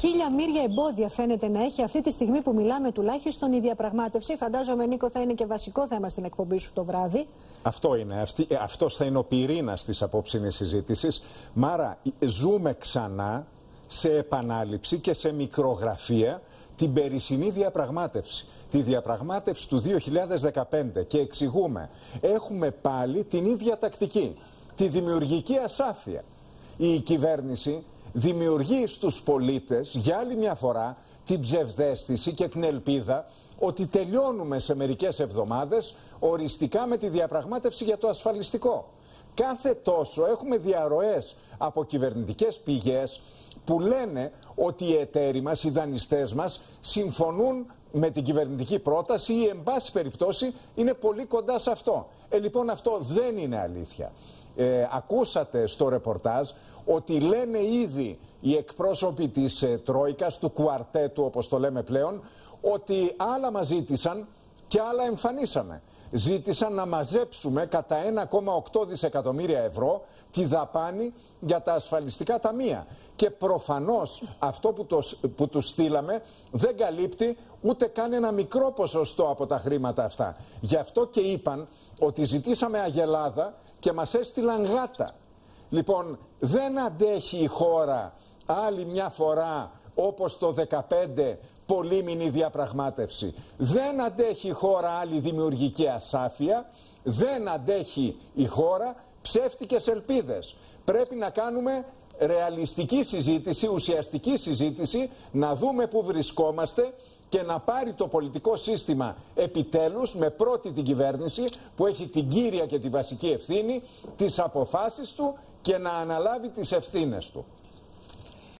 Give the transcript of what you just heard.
Χίλια μύρια εμπόδια φαίνεται να έχει αυτή τη στιγμή που μιλάμε τουλάχιστον η διαπραγμάτευση. Φαντάζομαι, Νίκο, θα είναι και βασικό θέμα στην εκπομπή σου το βράδυ. Αυτό είναι. Αυτή, ε, αυτός θα είναι ο πυρήνας της απόψινης συζήτησης. Μάρα, ζούμε ξανά σε επανάληψη και σε μικρογραφία την περισσινή διαπραγμάτευση. Τη διαπραγμάτευση του 2015 και εξηγούμε. Έχουμε πάλι την ίδια τακτική. Τη δημιουργική ασάφεια. Η κυβέρνηση δημιουργείς στους πολίτες για άλλη μια φορά την ψευδέστηση και την ελπίδα ότι τελειώνουμε σε μερικές εβδομάδες οριστικά με τη διαπραγμάτευση για το ασφαλιστικό. Κάθε τόσο έχουμε διαρροές από κυβερνητικές πηγές που λένε ότι οι εταίροι μας, οι δανειστές μας συμφωνούν με την κυβερνητική πρόταση ή εν πάση περιπτώσει είναι πολύ κοντά σε αυτό. Ε, λοιπόν αυτό δεν είναι αλήθεια. Ε, ακούσατε στο ρεπορτάζ ότι λένε ήδη οι εκπρόσωποι της ε, Τρόικας, του κουαρτέτου όπως το λέμε πλέον, ότι άλλα μας ζήτησαν και άλλα εμφανίσαμε. Ζήτησαν να μαζέψουμε κατά 1,8 δισεκατομμύρια ευρώ τη δαπάνη για τα ασφαλιστικά ταμεία. Και προφανώς αυτό που, το, που τους στείλαμε δεν καλύπτει ούτε καν ένα μικρό ποσοστό από τα χρήματα αυτά. Γι' αυτό και είπαν ότι ζητήσαμε αγελάδα και μας έστειλαν γάτα. Λοιπόν, δεν αντέχει η χώρα άλλη μια φορά όπως το 15 πολύμηνη διαπραγμάτευση. Δεν αντέχει η χώρα άλλη δημιουργική ασάφεια, δεν αντέχει η χώρα ψεύτικες ελπίδες. Πρέπει να κάνουμε ρεαλιστική συζήτηση, ουσιαστική συζήτηση, να δούμε πού βρισκόμαστε και να πάρει το πολιτικό σύστημα επιτέλους με πρώτη την κυβέρνηση που έχει την κύρια και τη βασική ευθύνη τις αποφάσεις του και να αναλάβει τις ευθύνες του.